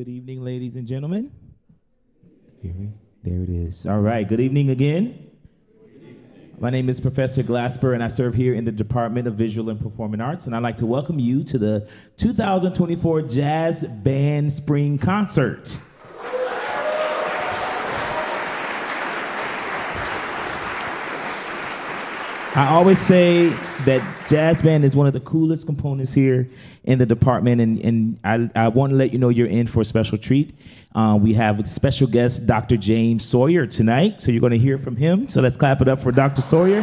Good evening, ladies and gentlemen. There it is. All right, good evening again. My name is Professor Glasper, and I serve here in the Department of Visual and Performing Arts. And I'd like to welcome you to the 2024 Jazz Band Spring Concert. I always say that jazz band is one of the coolest components here in the department, and, and I, I want to let you know you're in for a special treat. Uh, we have a special guest, Dr. James Sawyer, tonight, so you're going to hear from him. So let's clap it up for Dr. Sawyer.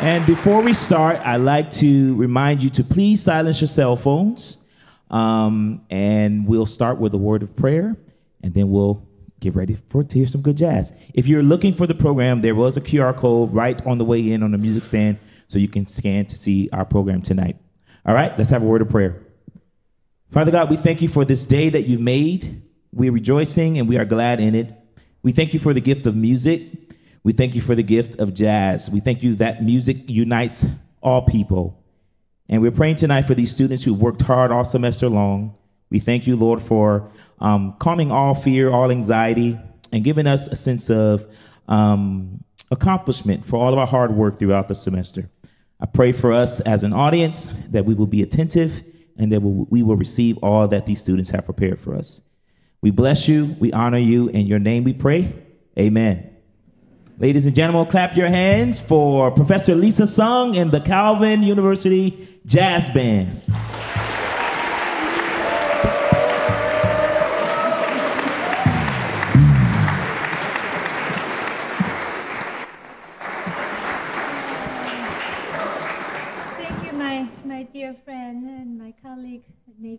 And before we start, I'd like to remind you to please silence your cell phones. Um, and we'll start with a word of prayer, and then we'll get ready for to hear some good jazz. If you're looking for the program, there was a QR code right on the way in on the music stand, so you can scan to see our program tonight. All right, let's have a word of prayer. Father God, we thank you for this day that you've made. We're rejoicing and we are glad in it. We thank you for the gift of music. We thank you for the gift of jazz. We thank you that music unites all people. And we're praying tonight for these students who worked hard all semester long. We thank you, Lord, for um, calming all fear, all anxiety, and giving us a sense of um, accomplishment for all of our hard work throughout the semester. I pray for us as an audience that we will be attentive and that we will receive all that these students have prepared for us. We bless you, we honor you, in your name we pray. Amen. Ladies and gentlemen, clap your hands for Professor Lisa Sung and the Calvin University Jazz Band.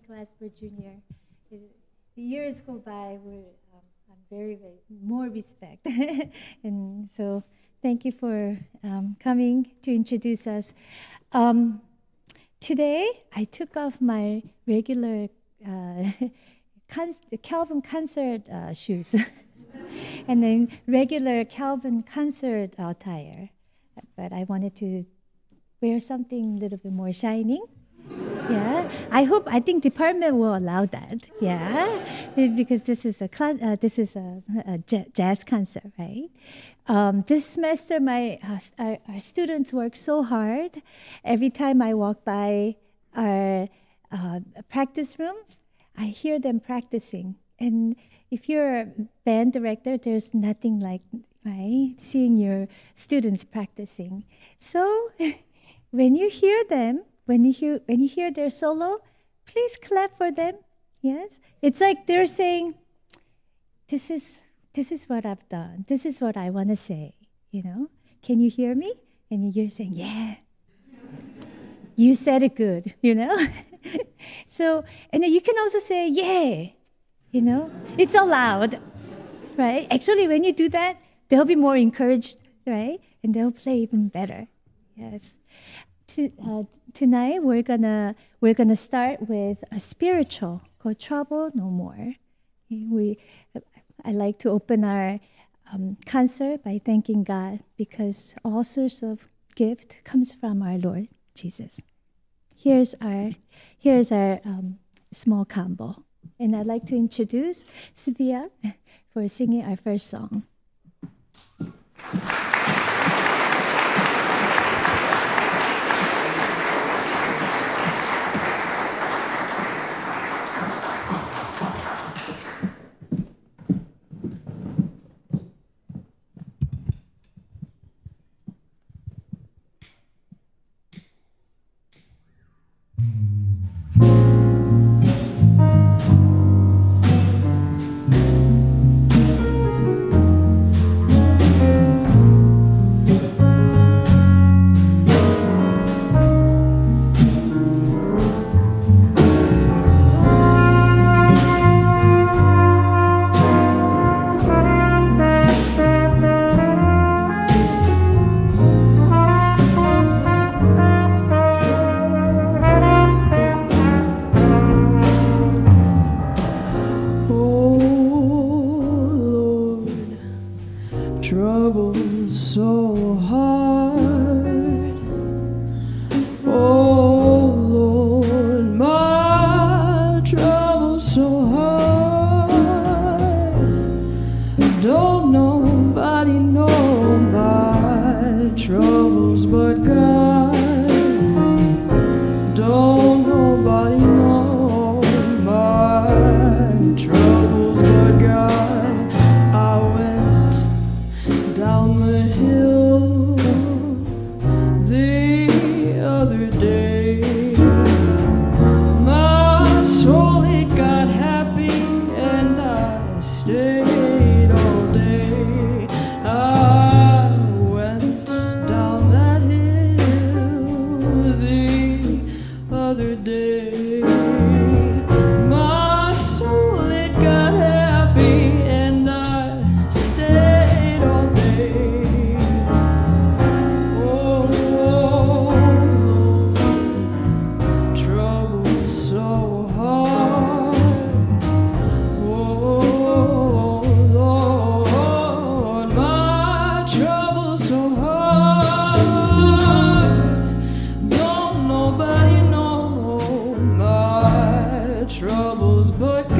Glasper Jr. The years go by, we're, um, I'm very, very more respect, and so thank you for um, coming to introduce us. Um, today, I took off my regular uh, Calvin concert uh, shoes, and then regular Calvin concert attire, but I wanted to wear something a little bit more shining. Yeah, I hope. I think department will allow that. Yeah, because this is a class, uh, this is a, a, jazz concert, right? Um, this semester, my uh, our, our, students work so hard. Every time I walk by our uh, practice rooms, I hear them practicing. And if you're a band director, there's nothing like right seeing your students practicing. So when you hear them when you hear, when you hear their solo, please clap for them. Yes? It's like they're saying, this is, this is what I've done. This is what I want to say. You know? Can you hear me? And you're saying, yeah. you said it good, you know? so, and then you can also say, yeah. You know? It's allowed. Right? Actually, when you do that, they'll be more encouraged, right? And they'll play even better. Yes. To, uh, tonight we're gonna we're gonna start with a spiritual called Trouble No More. We I like to open our um, concert by thanking God because all sorts of gift comes from our Lord Jesus. Here's our here's our um, small combo, and I'd like to introduce Svia for singing our first song. 我。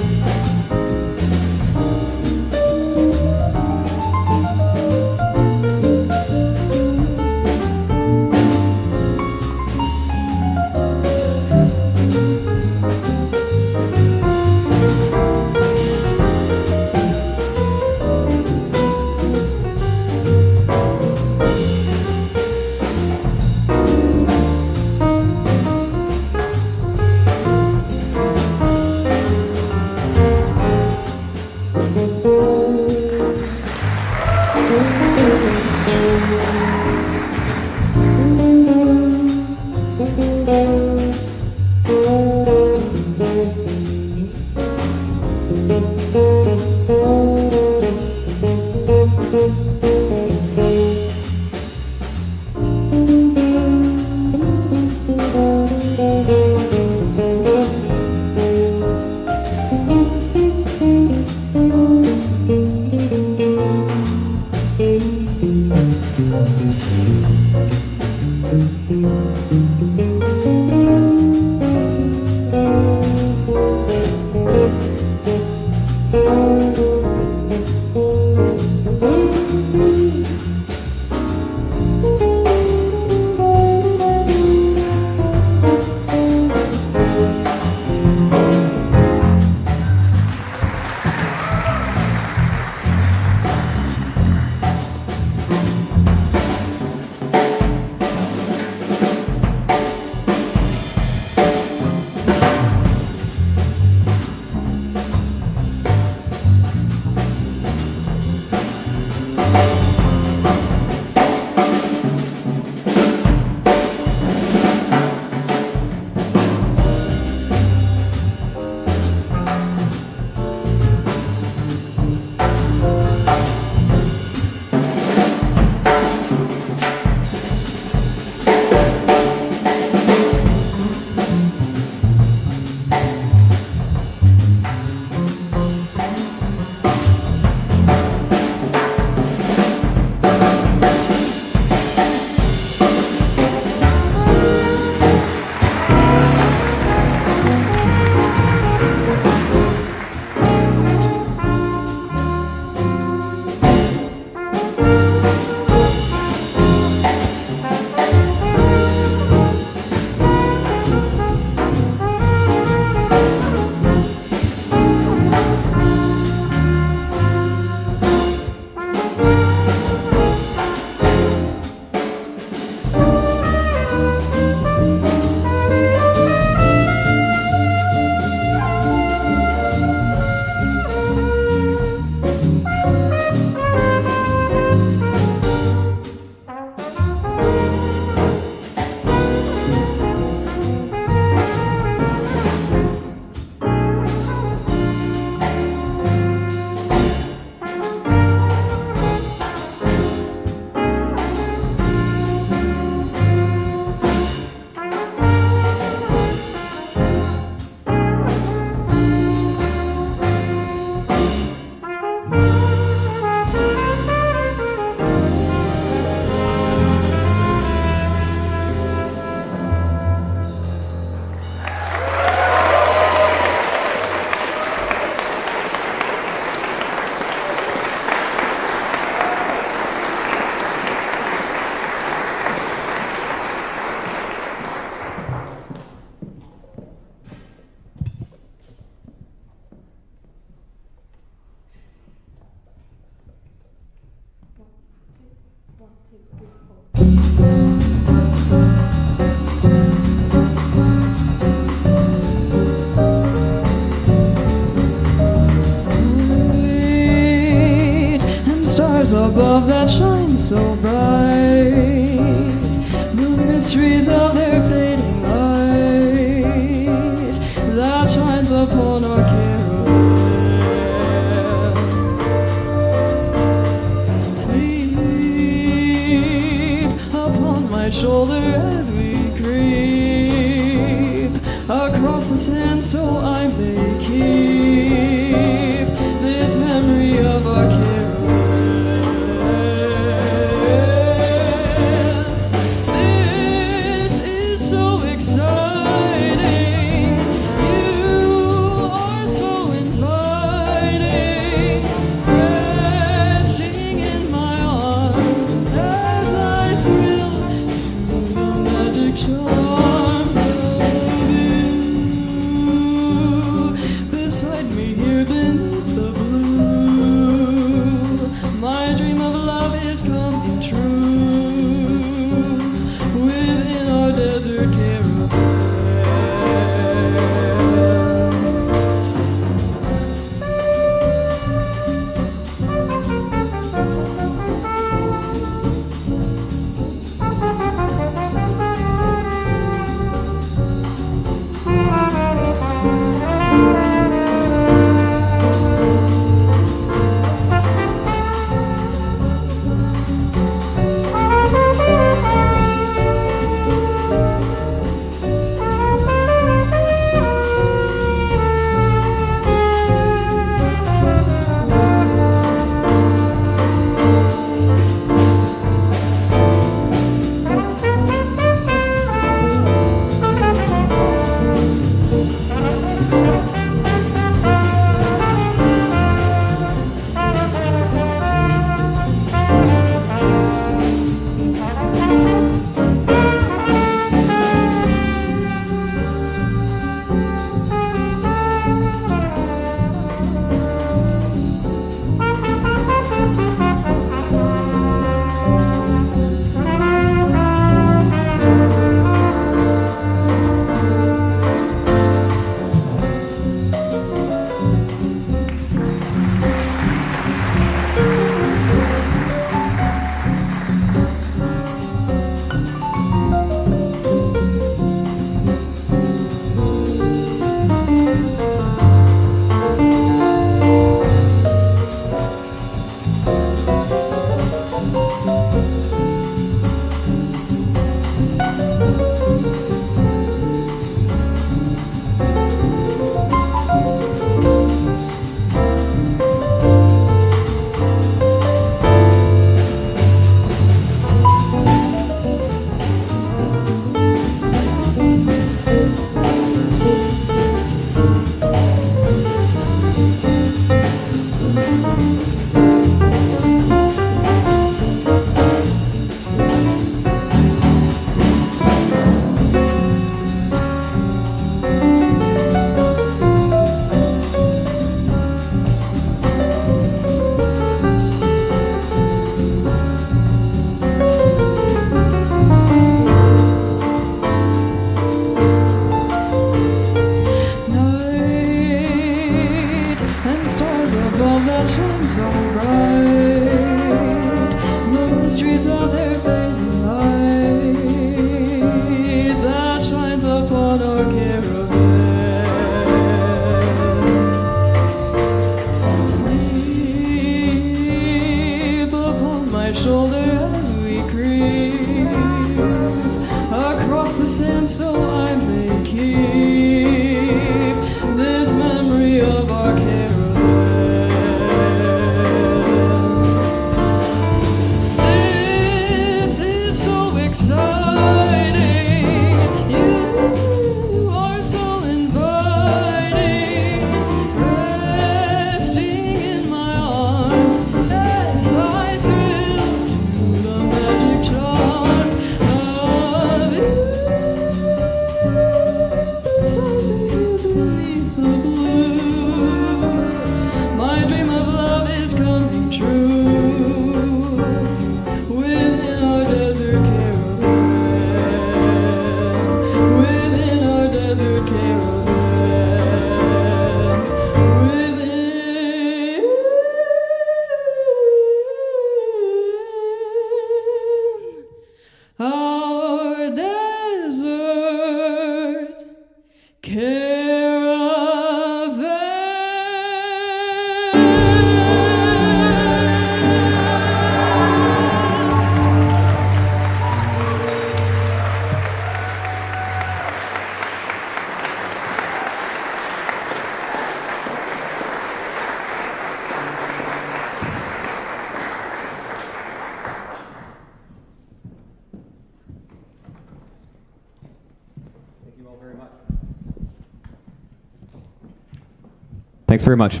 Thanks very much.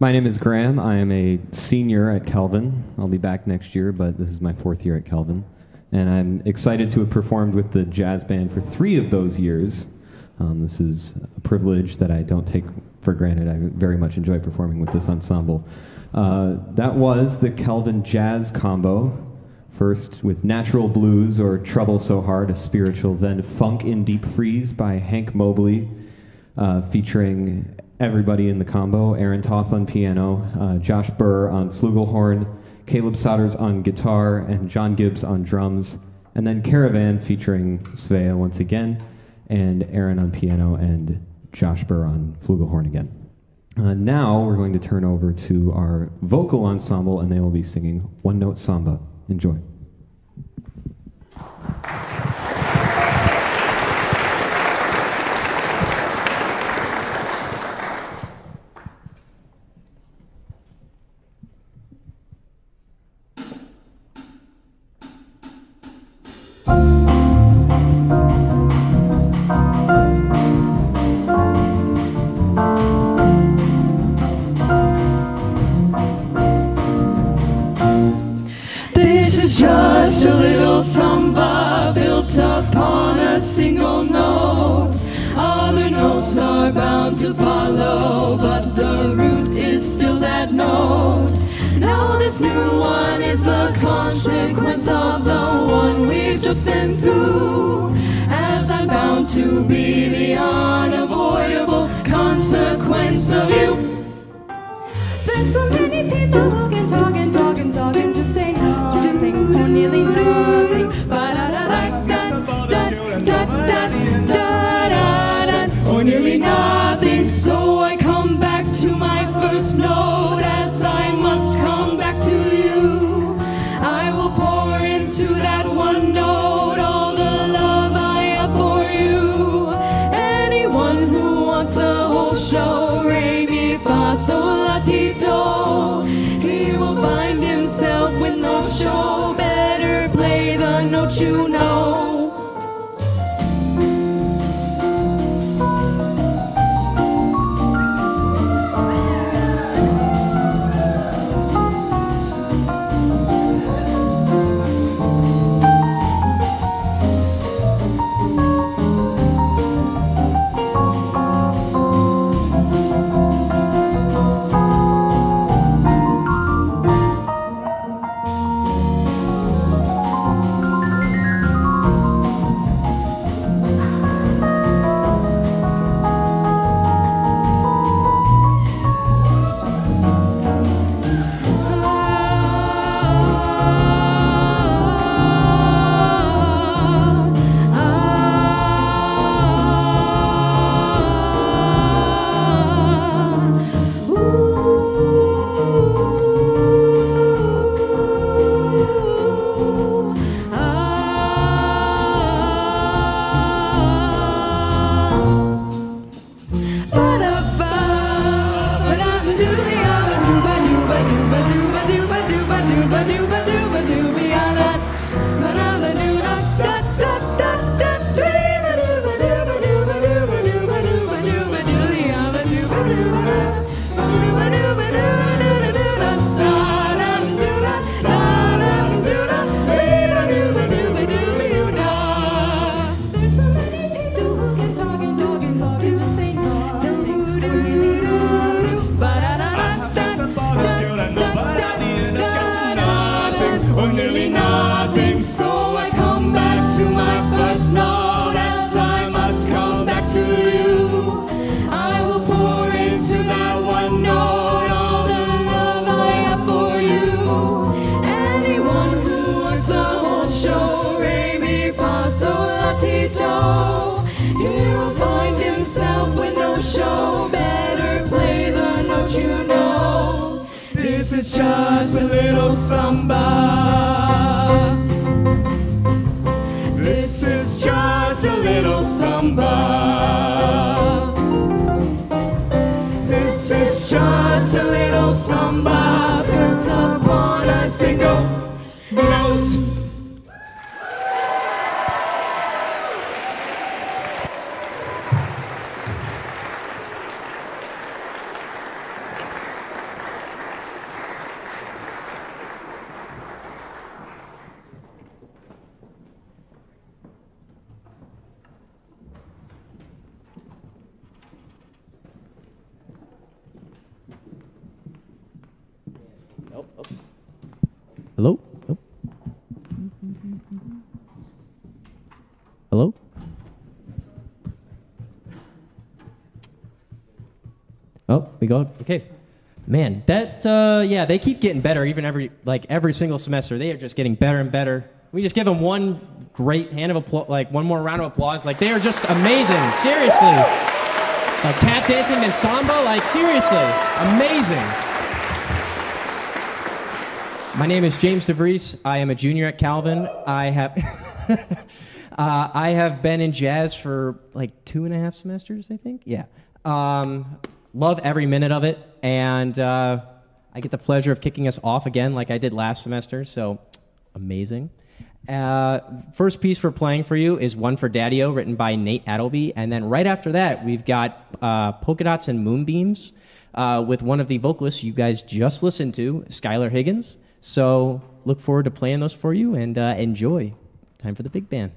My name is Graham. I am a senior at Calvin. I'll be back next year, but this is my fourth year at Calvin. And I'm excited to have performed with the jazz band for three of those years. Um, this is a privilege that I don't take for granted. I very much enjoy performing with this ensemble. Uh, that was the Calvin Jazz Combo. First with Natural Blues or Trouble So Hard, a spiritual, then Funk in Deep Freeze by Hank Mobley, uh, featuring everybody in the combo Aaron Toth on piano, uh, Josh Burr on flugelhorn, Caleb Sodders on guitar, and John Gibbs on drums. And then Caravan featuring Svea once again, and Aaron on piano, and Josh Burr on flugelhorn again. Uh, now we're going to turn over to our vocal ensemble, and they will be singing One Note Samba. Enjoy. note. Other notes are bound to follow, but the root is still that note. Now this new one is the consequence of the one we've just been through. As I'm bound to be the unavoidable consequence of you. There's so many people who can talk and talk and talk and just say nothing or oh, nearly nothing, but I to my first note as I must come back to you. I will pour into that one note all the love I have for you. Anyone who wants the whole show, re mi fa sol la ti do, he will find himself with no show. Better play the note you know. Just a little samba. This is just a little samba. This is just a little samba built upon a single go. Okay. Man, that uh, yeah, they keep getting better even every like every single semester. They are just getting better and better. We just give them one great hand of applause, like one more round of applause. Like they are just amazing. Seriously, like tap dancing and samba. Like seriously, amazing. My name is James DeVries. I am a junior at Calvin. I have uh, I have been in jazz for like two and a half semesters, I think. Yeah. Um, love every minute of it, and uh, I get the pleasure of kicking us off again, like I did last semester. So amazing. Uh, first piece we're playing for you is one for Daddy-O, written by Nat Adderley, and then right after that we've got uh, Polka Dots and Moonbeams uh, with one of the vocalists you guys just listened to, Skylar Higgins. So look forward to playing those for you and uh, enjoy. Time for the big band.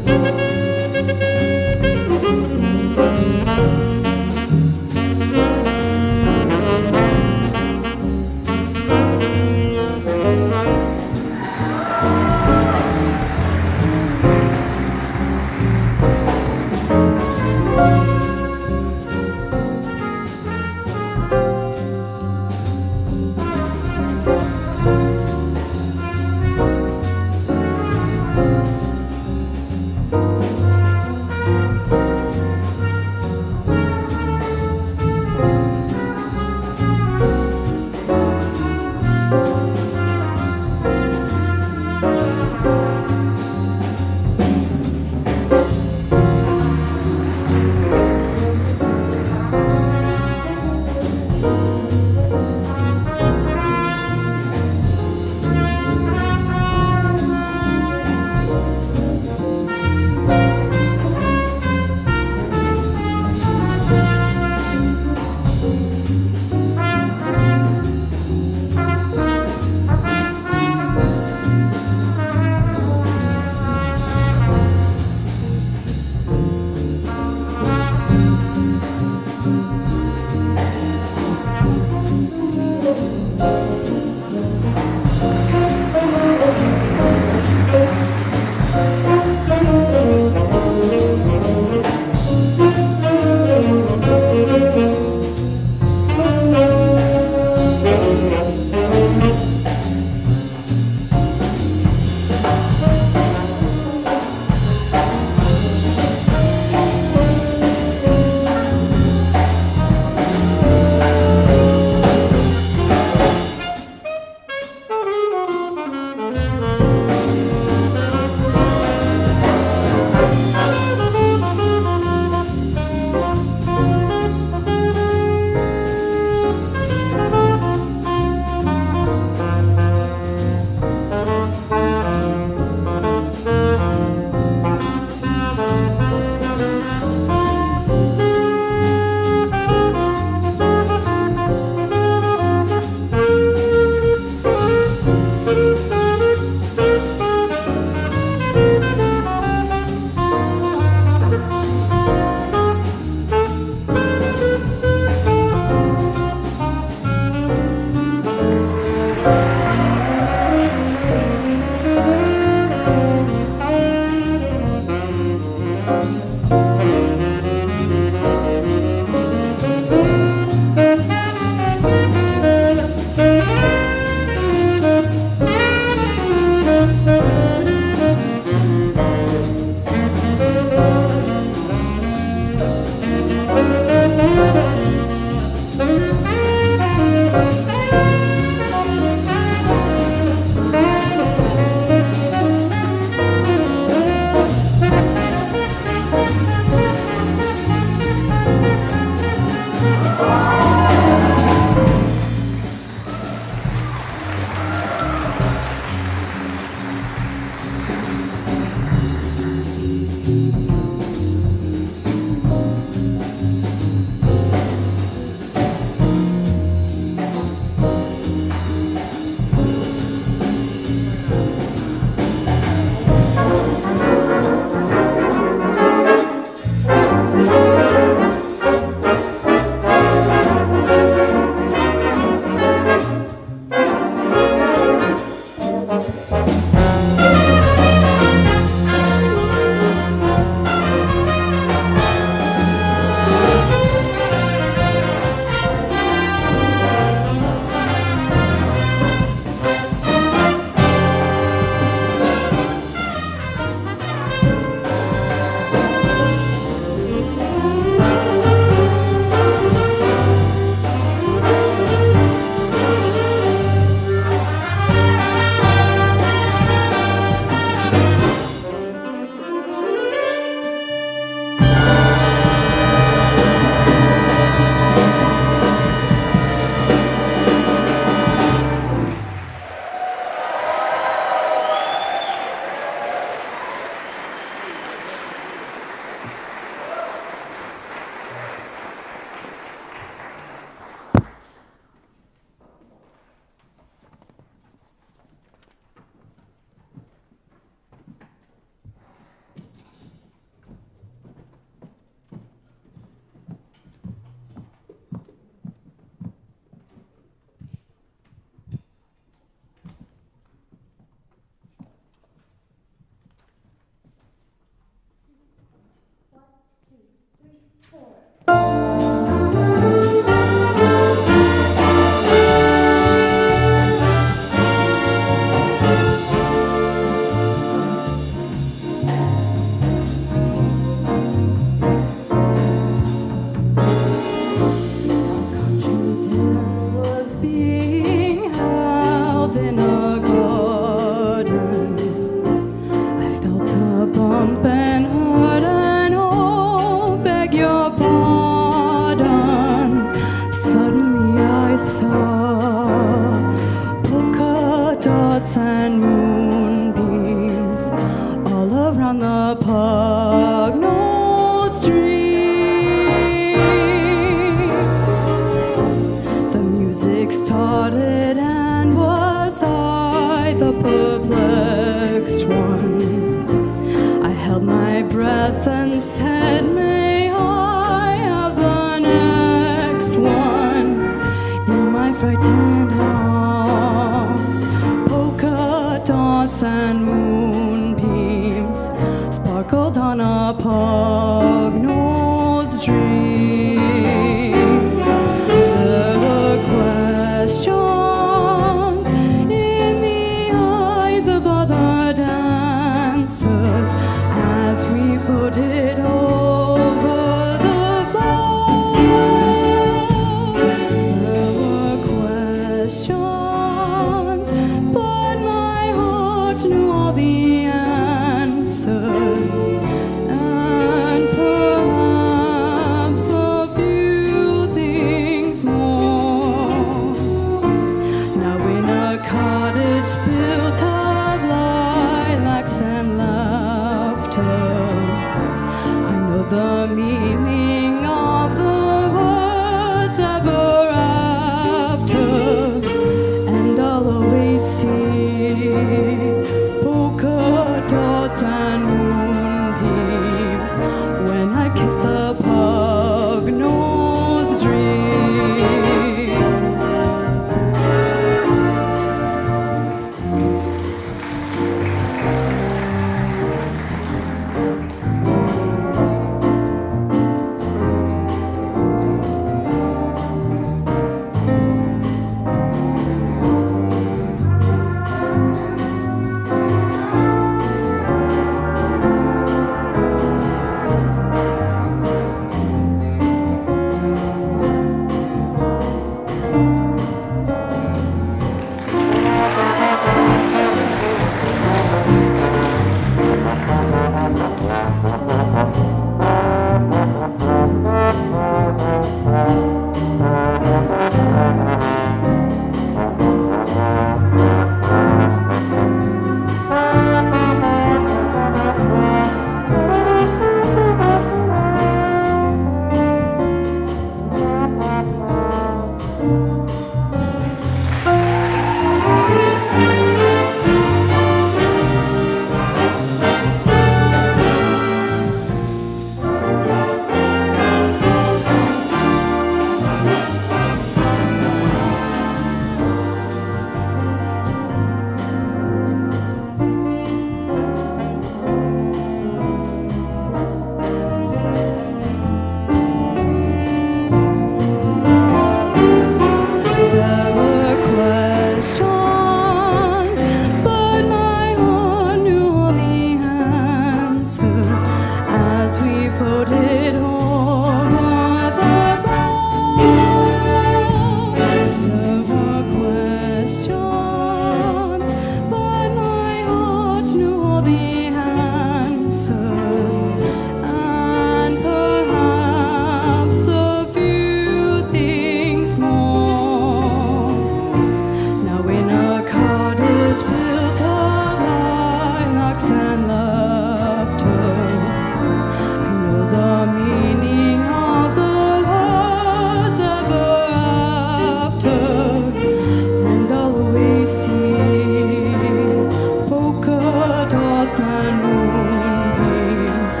Dots and moonbeams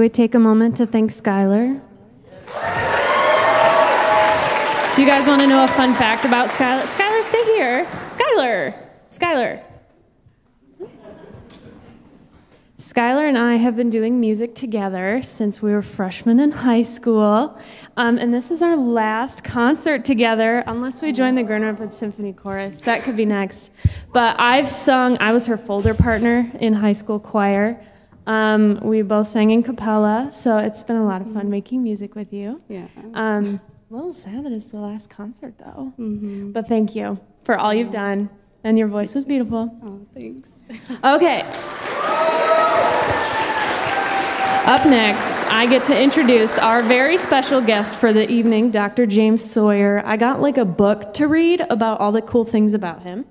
Can we take a moment to thank Skylar? Do you guys want to know a fun fact about Skylar? Skylar, stay here. Skylar, Skylar. Skylar and I have been doing music together since we were freshmen in high school. Um, and this is our last concert together, unless we join the Grand Rapids Symphony Chorus. That could be next. But I've sung, I was her folder partner in high school choir. Um, we both sang in capella, so it's been a lot of fun making music with you. Yeah. Um, a little sad that it's the last concert, though. But thank you for all you've done, and your voice was beautiful. Oh, thanks. Okay. Up next, I get to introduce our very special guest for the evening, Dr. James Sawyer. I got like a book to read about all the cool things about him,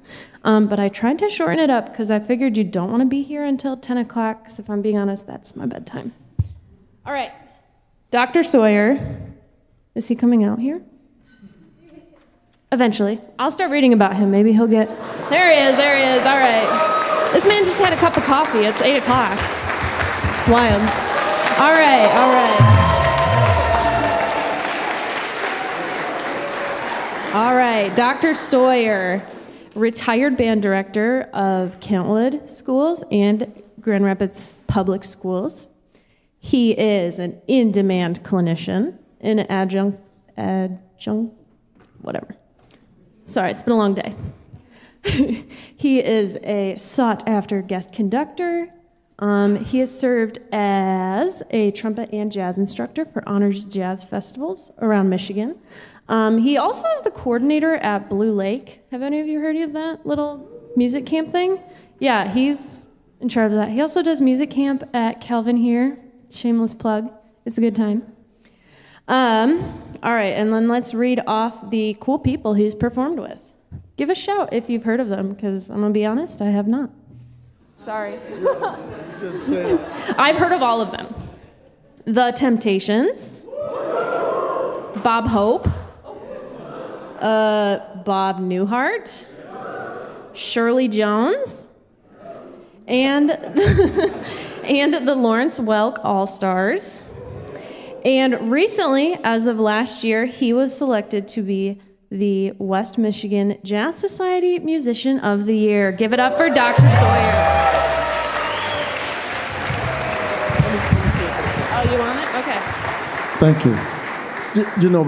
um, but I tried to shorten it up because I figured you don't want to be here until 10 o'clock, because if I'm being honest, that's my bedtime. All right. Dr. Sawyer, is he coming out here? Eventually. I'll start reading about him. Maybe he'll get. There he is, there he is. All right. This man just had a cup of coffee. It's 8 o'clock. Wild. All right, all right. All right, Dr. Sawyer, retired band director of Kentwood Schools and Grand Rapids Public Schools. He is an in demand clinician, an adjunct, adjunct, whatever. Sorry, it's been a long day. he is a sought after guest conductor. Um, he has served as a trumpet and jazz instructor for Honors Jazz Festivals around Michigan. Um, he also is the coordinator at Blue Lake. Have any of you heard of that little music camp thing? Yeah, he's in charge of that. He also does music camp at Calvin here. Shameless plug. It's a good time. Um, all right, and then let's read off the cool people he's performed with. Give a shout if you've heard of them, because I'm gonna be honest, I have not. Sorry. I've heard of all of them. The Temptations, Bob Hope, uh, Bob Newhart, Shirley Jones, and and the Lawrence Welk All Stars. And recently, as of last year, he was selected to be the West Michigan Jazz Society Musician of the Year. Give it up for Dr. Sawyer. Oh, you want it? Okay. Thank you. You- know,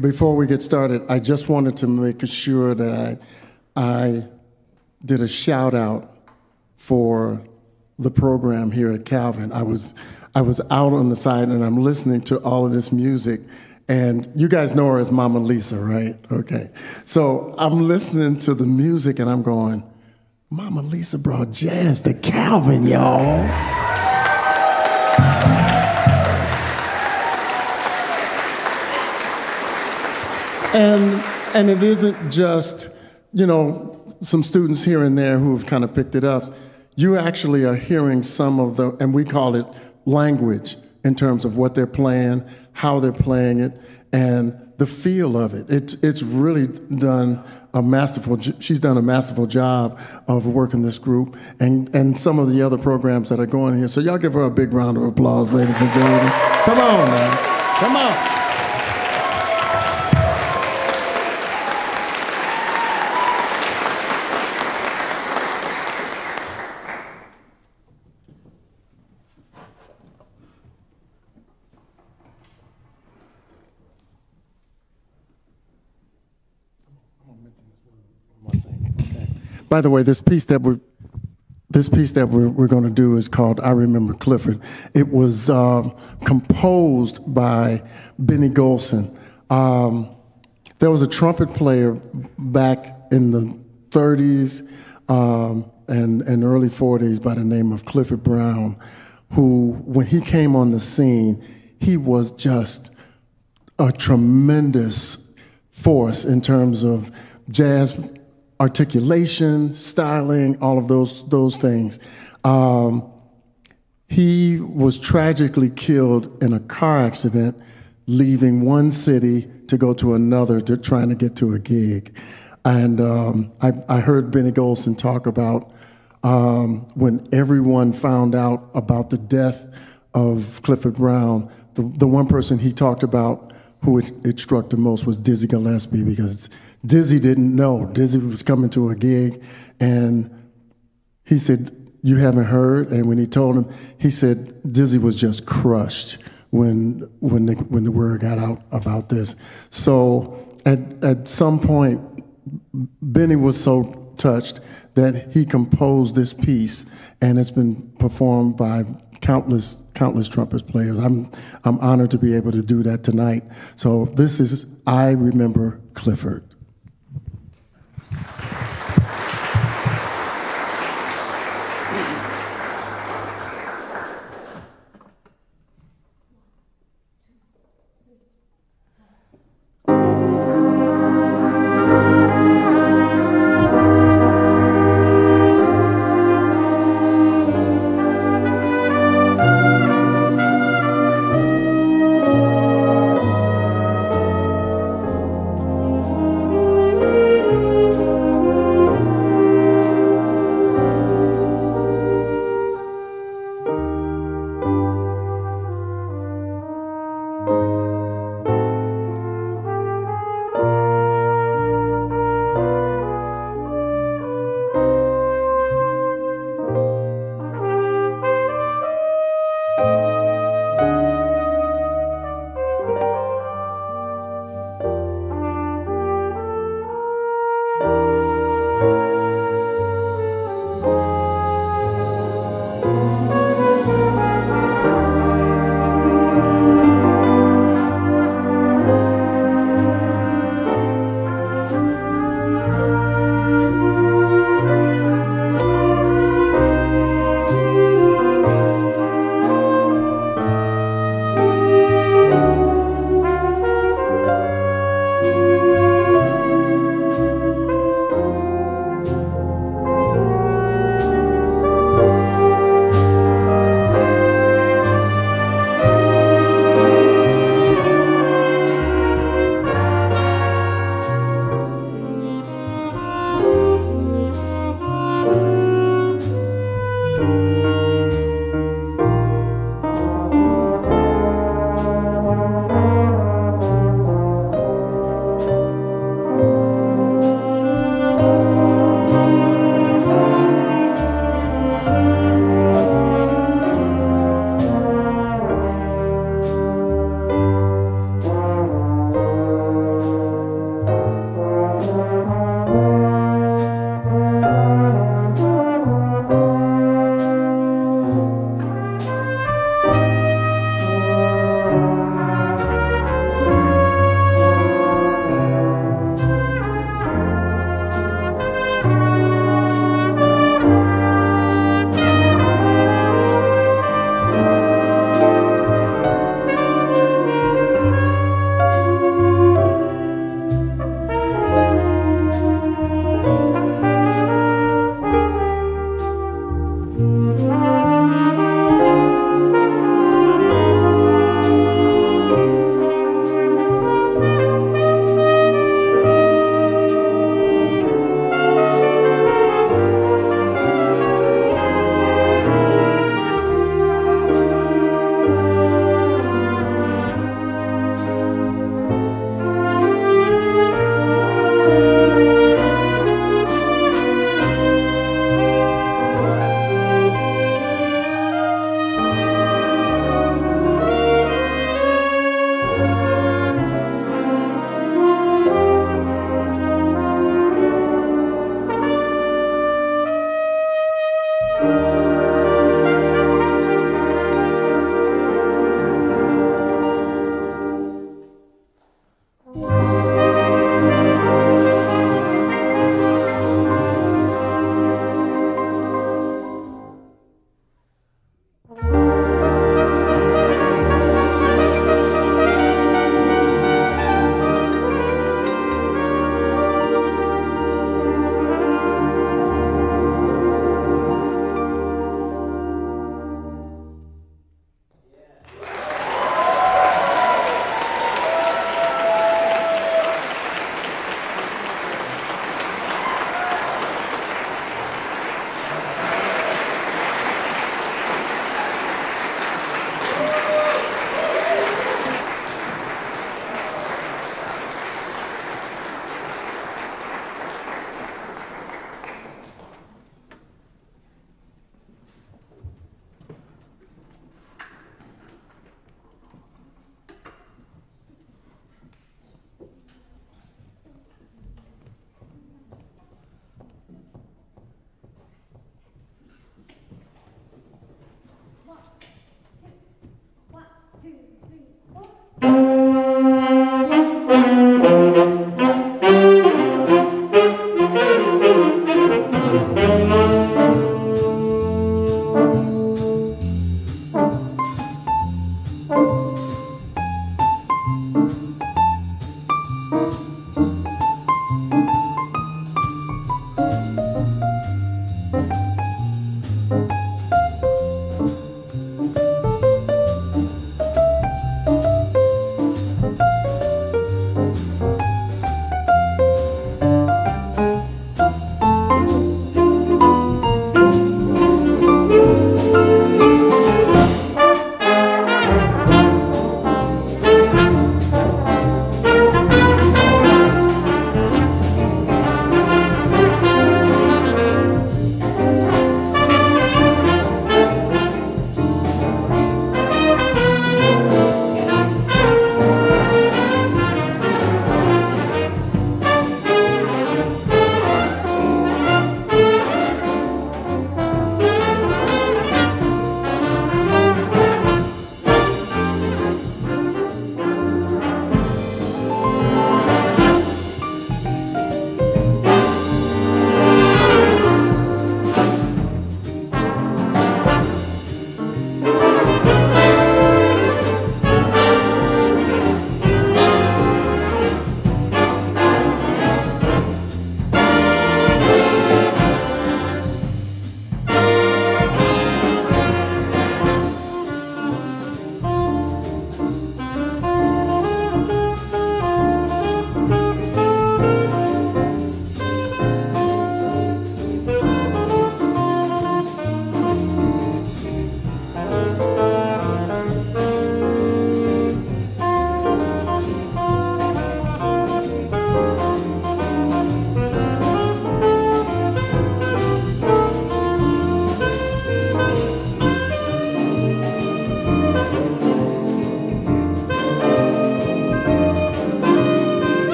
before we get started, I just wanted to make sure that I, I did a shout out for the program here at Calvin. I was, I was out on the side and I'm listening to all of this music. And you guys know her as Mama Lisa, right? Okay. So I'm listening to the music and I'm going, Mama Lisa brought jazz to Calvin, y'all. And and it isn't just, you know, some students here and there who have kind of picked it up. You actually are hearing some of the, and we call it language in terms of what they're playing, how they're playing it, and the feel of it. It's it's really done a masterful. She's done a masterful job of working this group and and some of the other programs that are going here. So y'all give her a big round of applause, ladies and gentlemen. Come on, man. Come on. By the way, this piece that we're this piece that we're, we're going to do is called I Remember Clifford. It was um, composed by Benny Golson. Um, there was a trumpet player back in the 30s um, and, and early 40s by the name of Clifford Brown, who, when he came on the scene, he was just a tremendous force in terms of jazz articulation, styling, all of those those things. Um, he was tragically killed in a car accident, leaving one city to go to another to trying to get to a gig. And um, I, I, heard Benny Golson talk about um, when everyone found out about the death of Clifford Brown. The, the one person he talked about who it, it struck the most was Dizzy Gillespie because Dizzy didn't know. Dizzy was coming to a gig, and he said, "You haven't heard." And when he told him, he said, "Dizzy was just crushed when when the when the word got out about this." So at at some point, Benny was so touched that he composed this piece, and it's been performed by countless countless trumpet players. I'm I'm honored to be able to do that tonight. So this is I remember Clifford.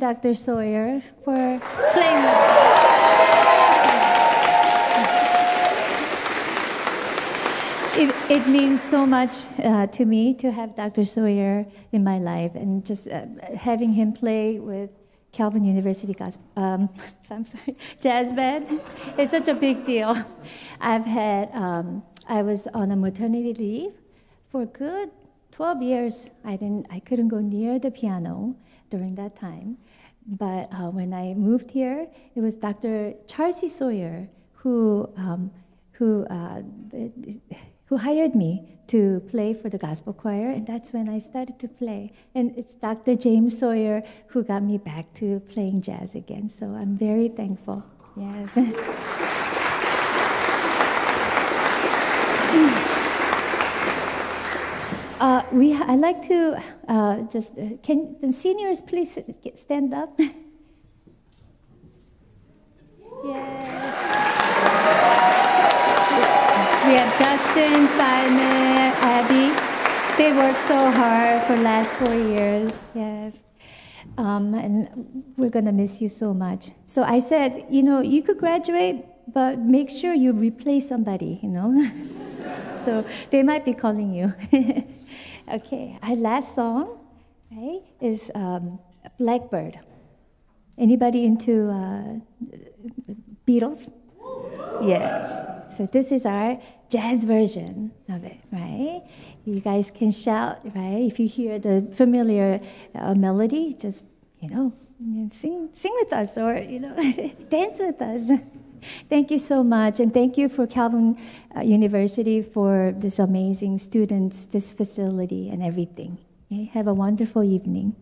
Dr. Sawyer, for playing with. It, it means so much uh, to me to have Dr. Sawyer in my life and just uh, having him play with Calvin University gospel, um, I'm sorry, jazz band. It's such a big deal. I've had, um, I was on a maternity leave for good 12 years. I didn't, I couldn't go near the piano during that time. But uh, when I moved here, it was Dr. Charles Sawyer who, um, who, uh, who hired me to play for the gospel choir, and that's when I started to play. And it's Dr. James Sawyer who got me back to playing jazz again. So I'm very thankful. Yes. Uh, we, I like to uh, just, uh, can the seniors please stand up? yes. We have Justin, Simon, Abby. They worked so hard for last four years. Yes. Um, and we're going to miss you so much. So I said, you know, you could graduate, but make sure you replace somebody, you know? so they might be calling you. okay, our last song, right, is um, Blackbird. Anybody into uh, Beatles? Yes. So this is our jazz version of it, right? You guys can shout, right? If you hear the familiar uh, melody, just you know, sing, sing with us, or you know, dance with us. Thank you so much, and thank you for Calvin uh, University for this amazing students, this facility, and everything. Have a wonderful evening.